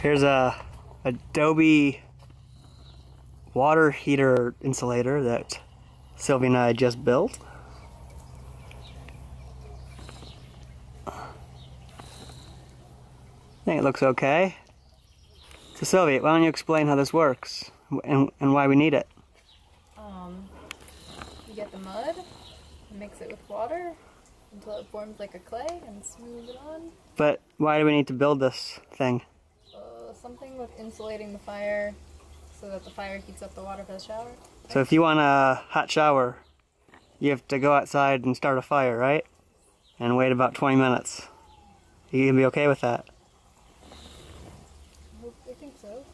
Here's a Adobe water heater insulator that Sylvie and I just built. I think it looks okay. So Sylvie, why don't you explain how this works and, and why we need it? Um, you get the mud, mix it with water until it forms like a clay and smooth it on. But why do we need to build this thing? with insulating the fire so that the fire heats up the water for the shower. So if you want a hot shower, you have to go outside and start a fire, right? And wait about 20 minutes. You can be okay with that? I think so.